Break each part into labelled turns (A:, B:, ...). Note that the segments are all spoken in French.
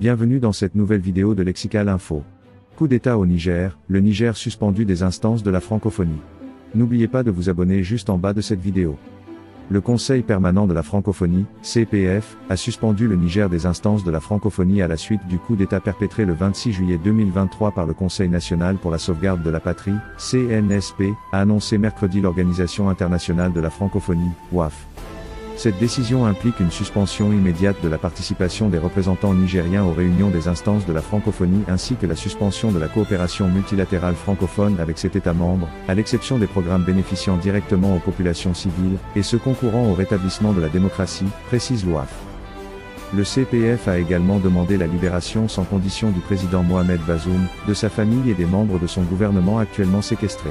A: Bienvenue dans cette nouvelle vidéo de Lexical Info. Coup d'État au Niger, le Niger suspendu des instances de la francophonie. N'oubliez pas de vous abonner juste en bas de cette vidéo. Le Conseil permanent de la francophonie, CPF, a suspendu le Niger des instances de la francophonie à la suite du coup d'État perpétré le 26 juillet 2023 par le Conseil national pour la sauvegarde de la patrie, CNSP, a annoncé mercredi l'Organisation internationale de la francophonie, WAF. Cette décision implique une suspension immédiate de la participation des représentants nigériens aux réunions des instances de la francophonie ainsi que la suspension de la coopération multilatérale francophone avec cet État membre, à l'exception des programmes bénéficiant directement aux populations civiles, et ceux concourant au rétablissement de la démocratie, précise l'OAF. Le CPF a également demandé la libération sans condition du président Mohamed Bazoum, de sa famille et des membres de son gouvernement actuellement séquestrés.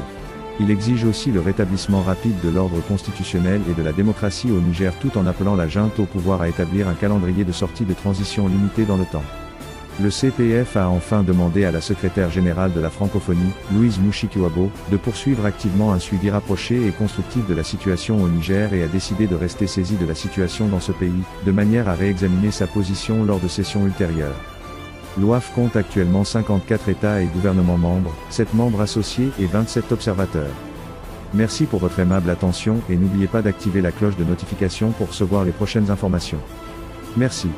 A: Il exige aussi le rétablissement rapide de l'ordre constitutionnel et de la démocratie au Niger tout en appelant la junte au pouvoir à établir un calendrier de sortie de transition limité dans le temps. Le CPF a enfin demandé à la secrétaire générale de la francophonie, Louise Mouchikiwabo, de poursuivre activement un suivi rapproché et constructif de la situation au Niger et a décidé de rester saisie de la situation dans ce pays, de manière à réexaminer sa position lors de sessions ultérieures. L'OAF compte actuellement 54 États et gouvernements membres, 7 membres associés et 27 observateurs. Merci pour votre aimable attention et n'oubliez pas d'activer la cloche de notification pour recevoir les prochaines informations. Merci.